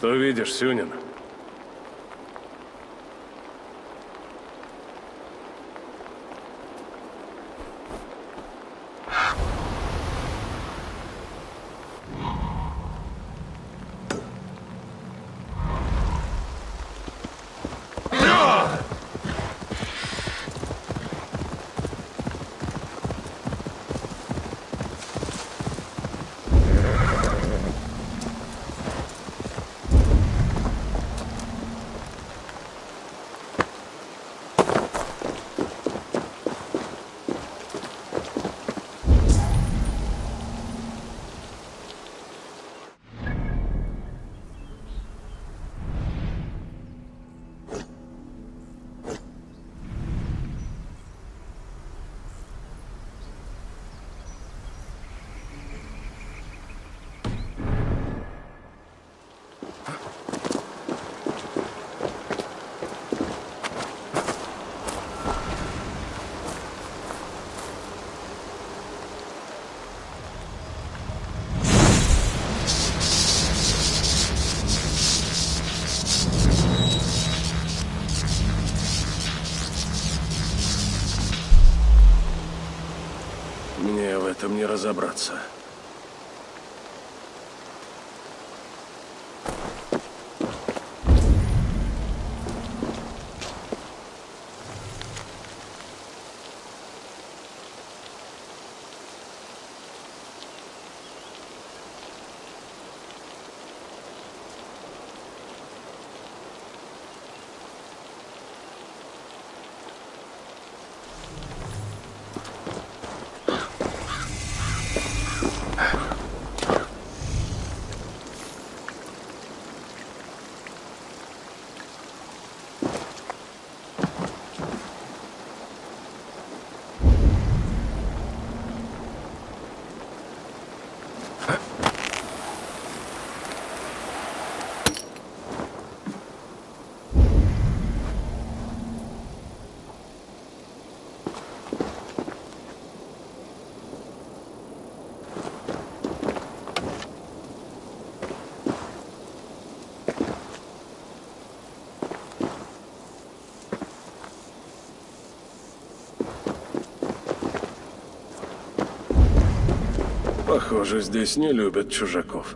Что видишь, Сюнин? Мне в этом не разобраться. Похоже, здесь не любят чужаков.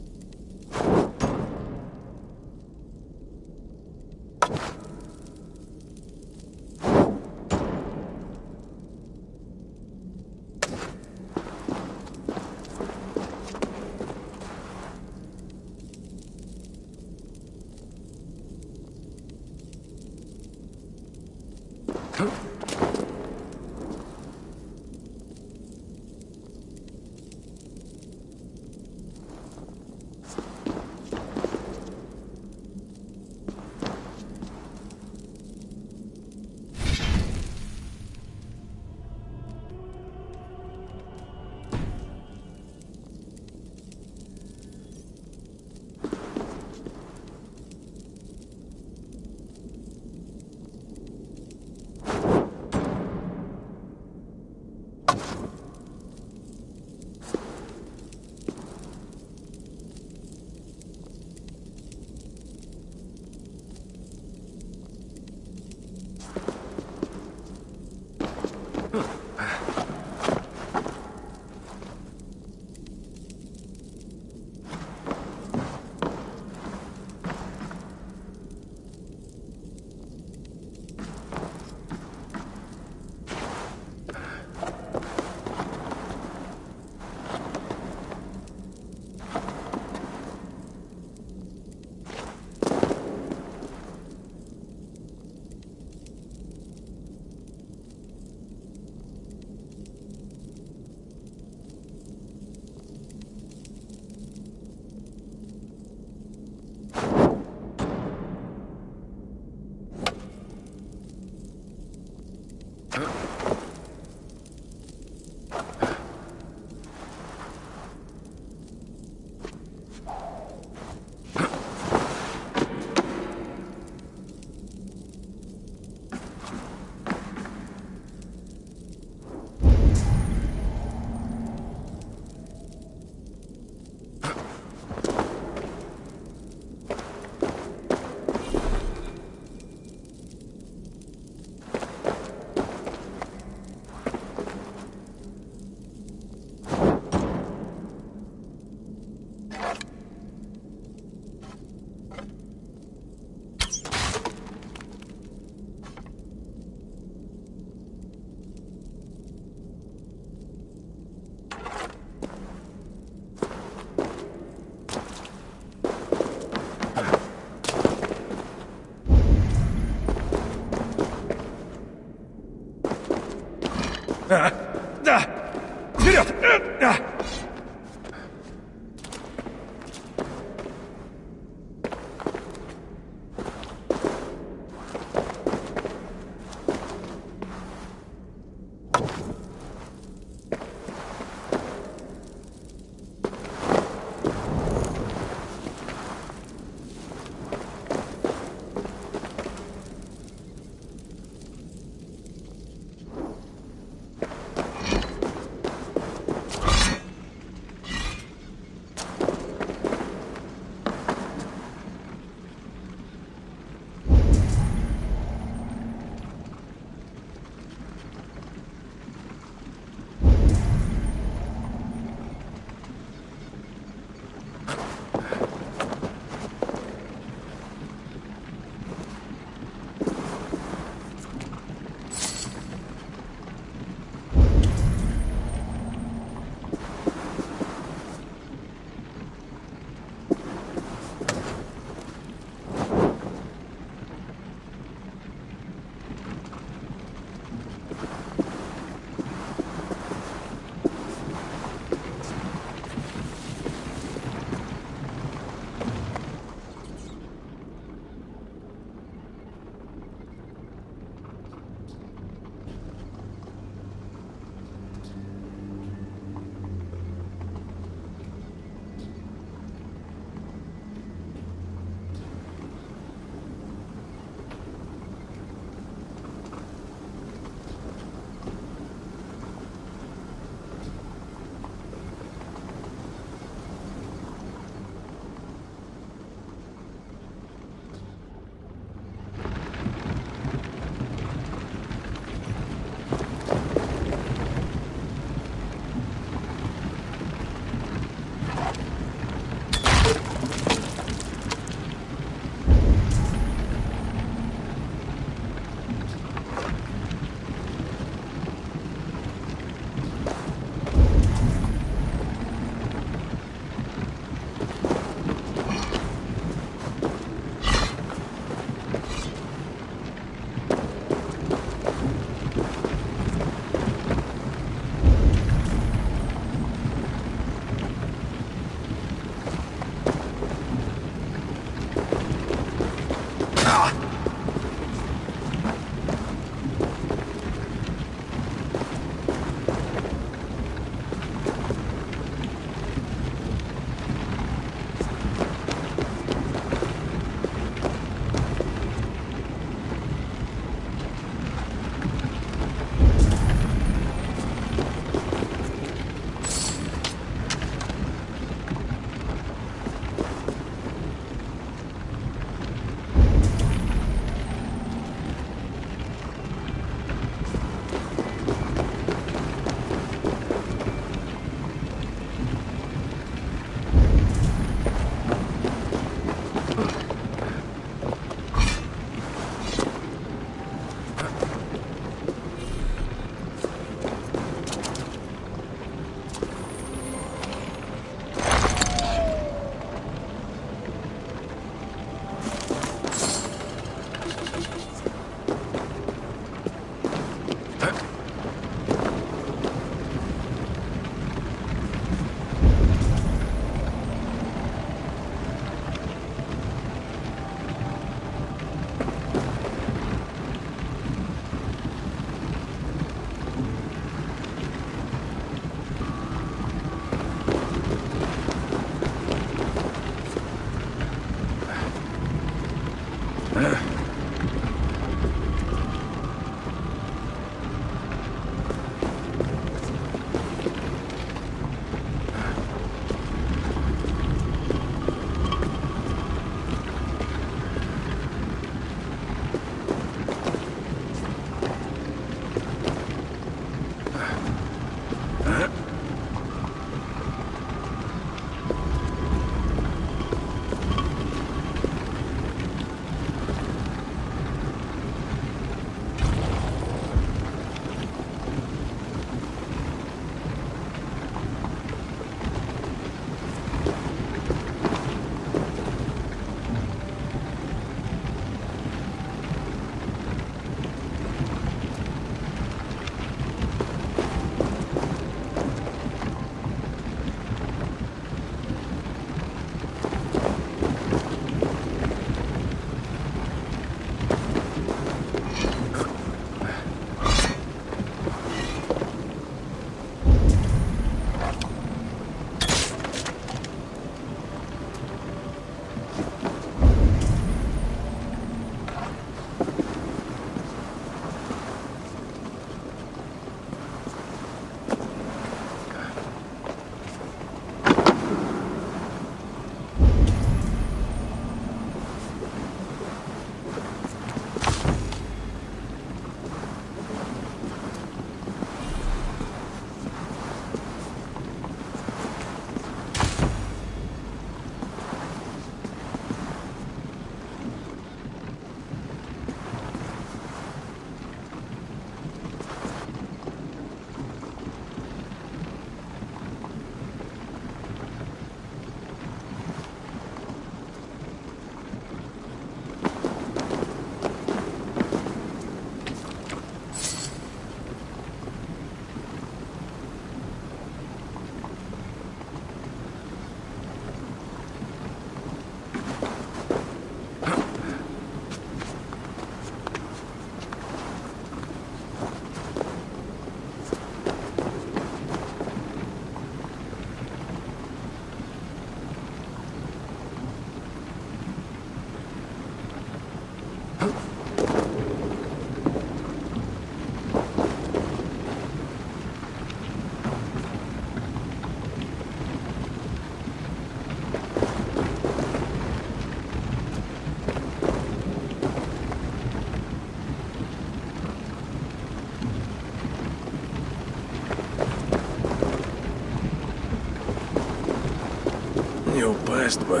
Упасть бы.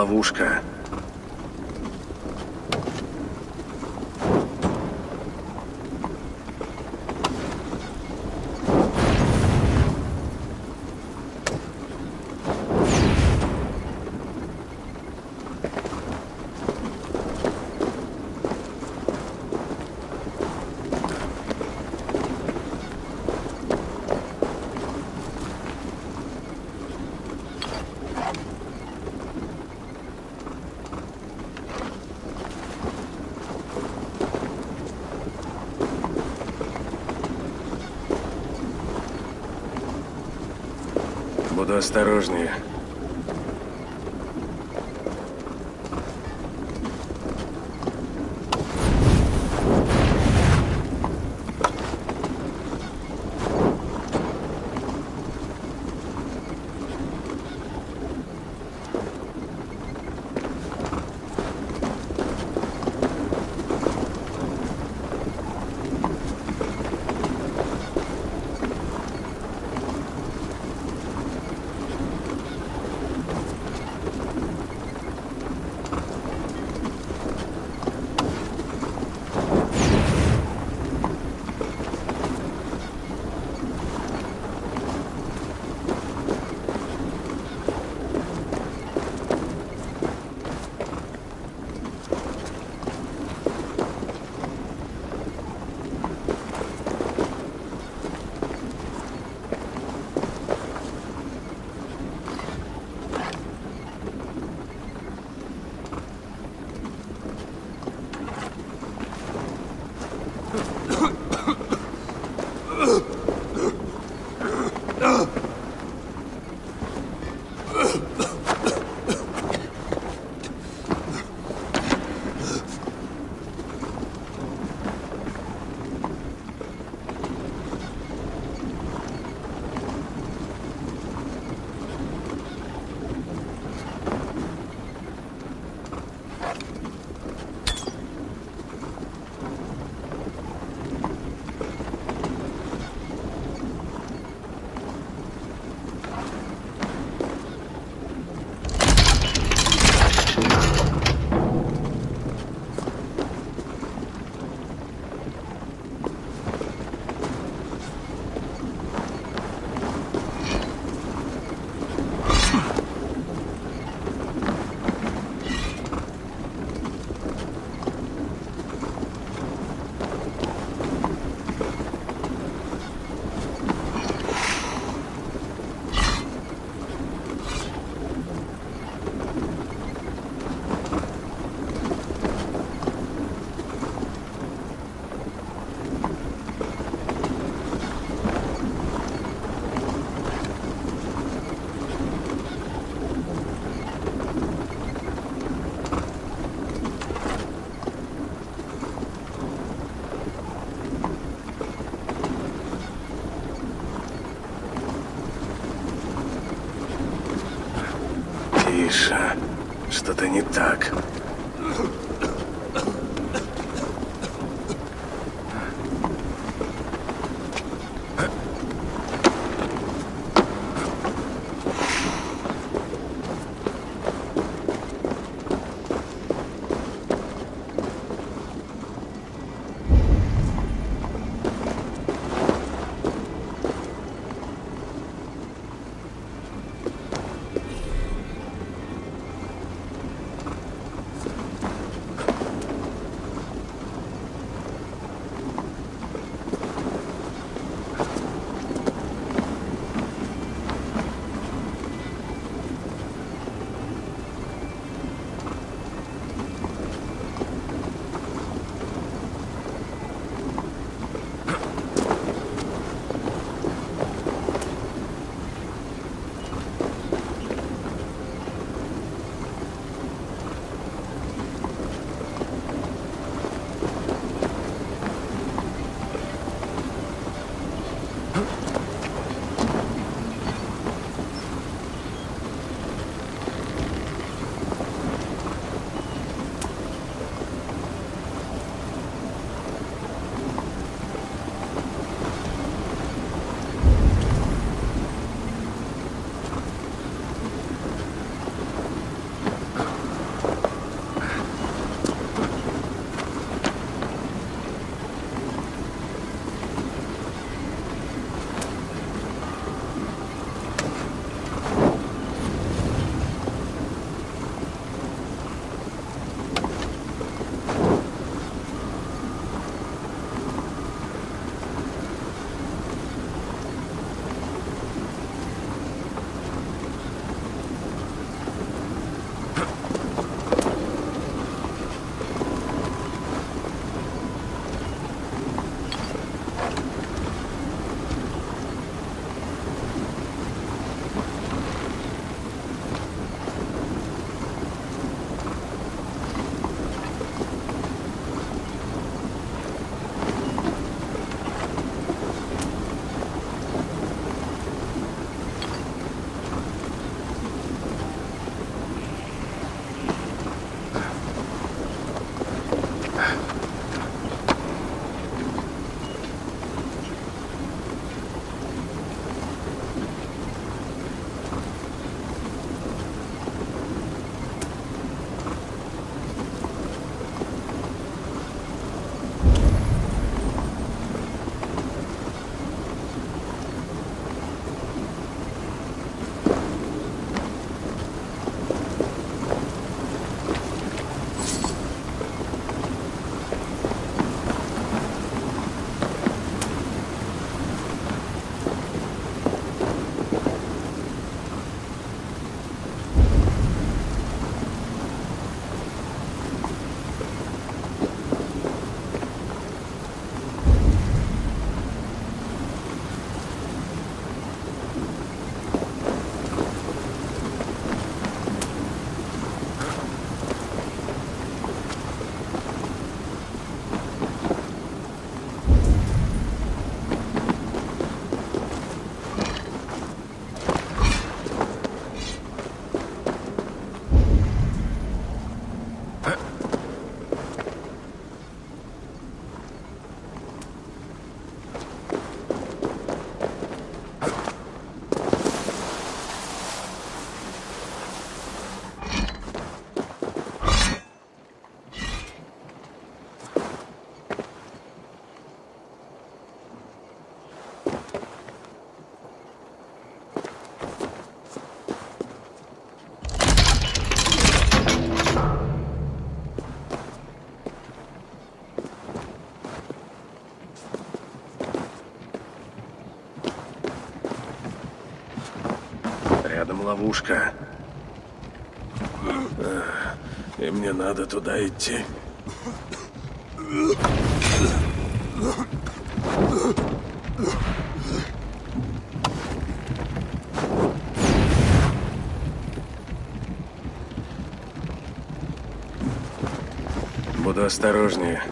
Ловушка. Буду осторожнее. Что-то не так. Ловушка. И мне надо туда идти. Буду осторожнее.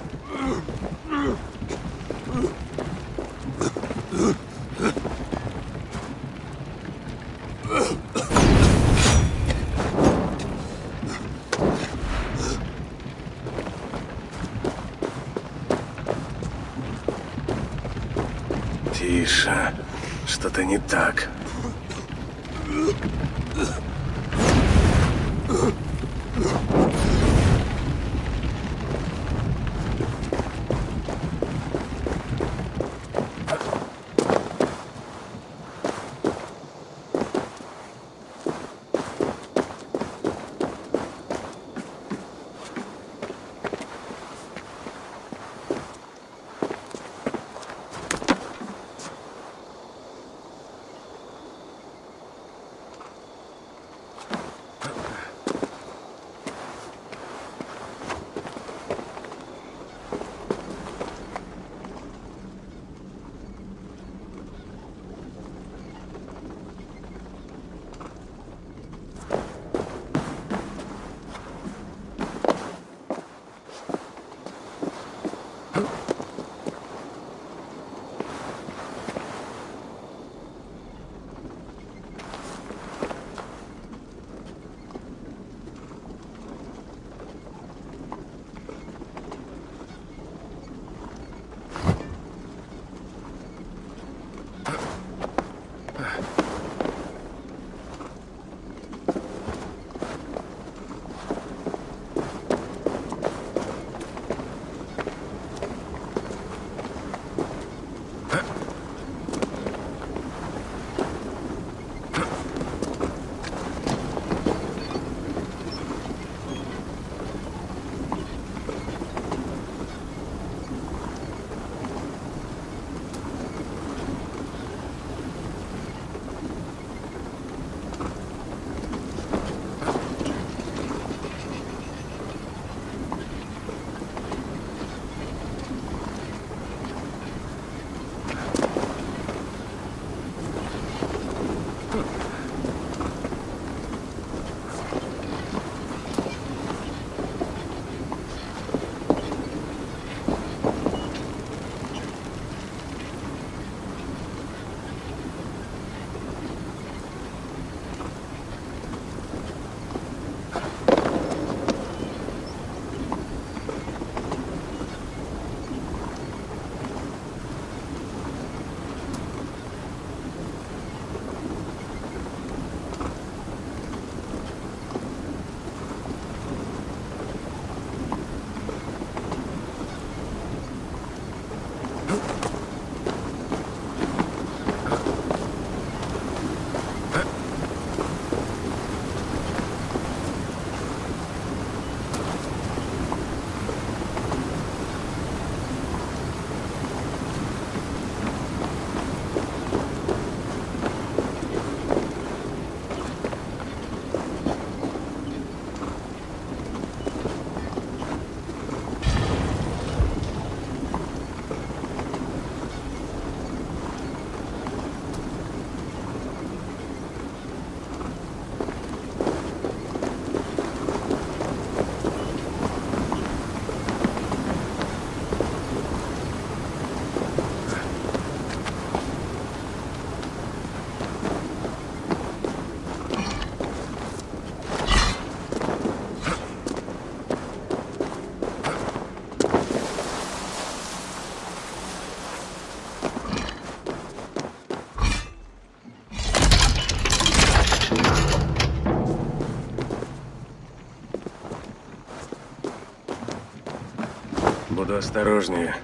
Буду осторожнее.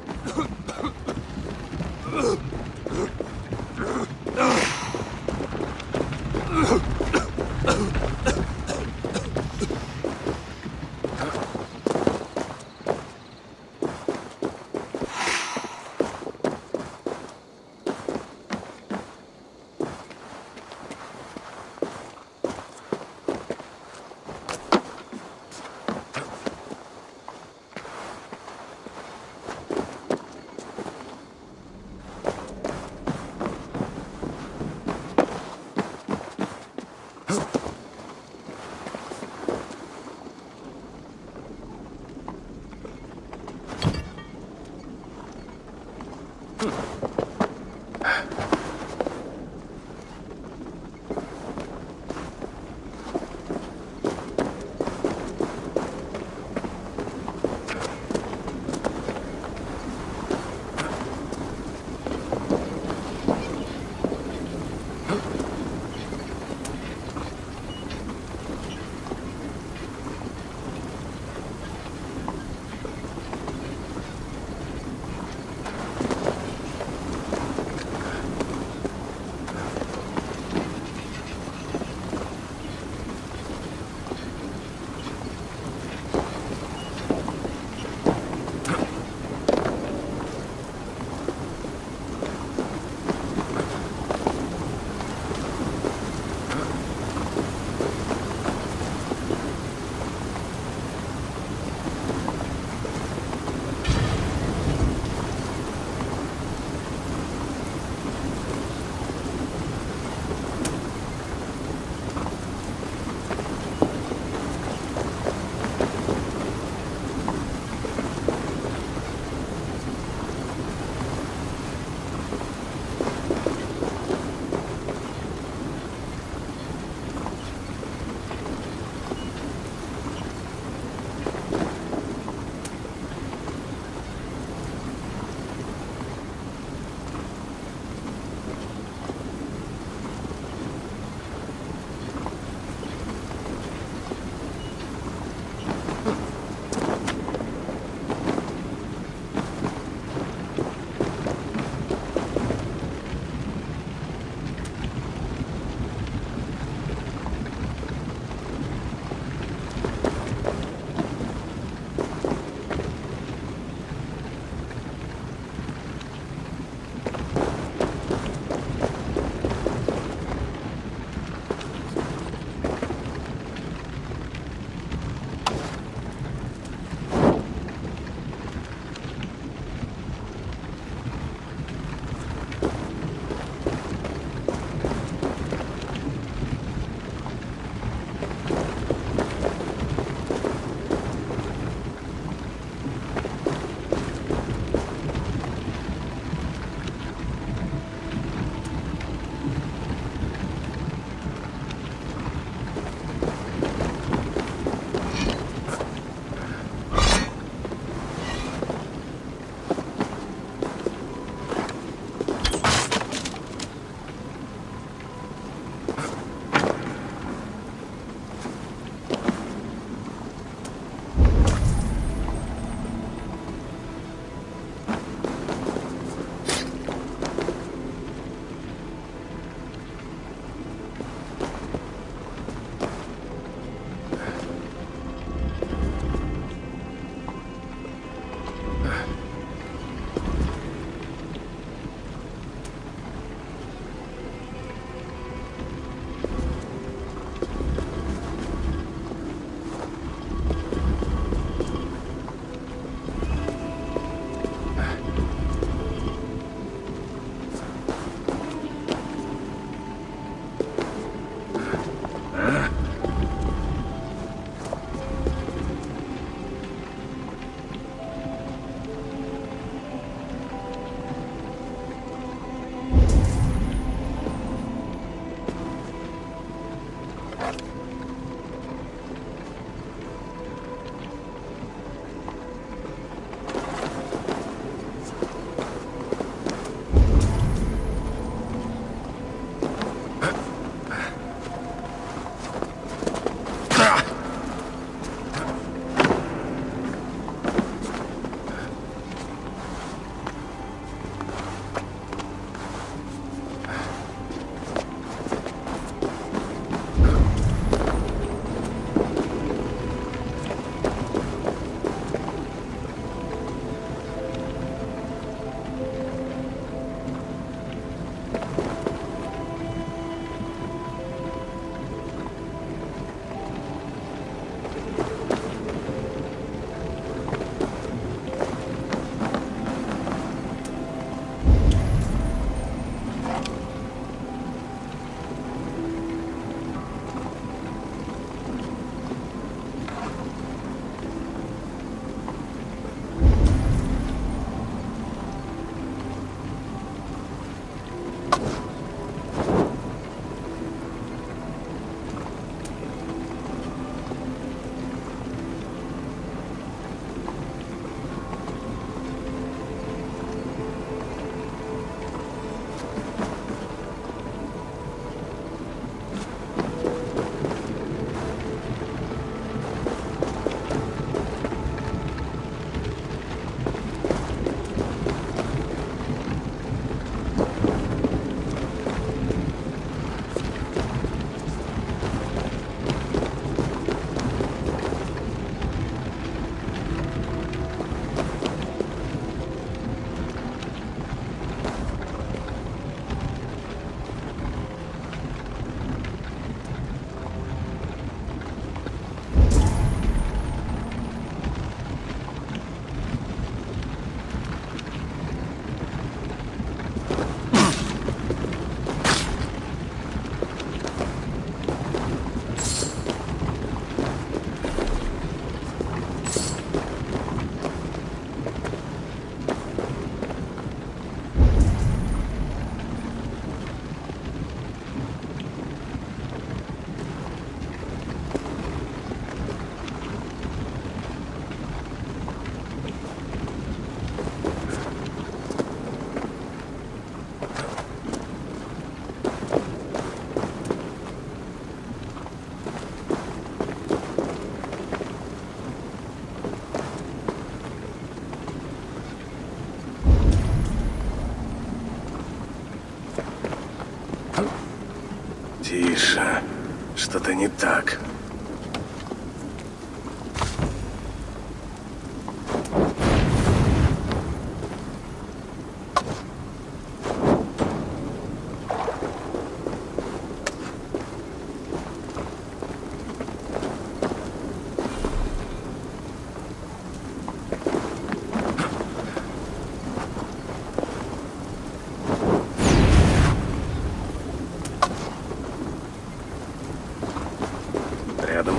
Не так.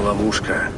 Ловушка.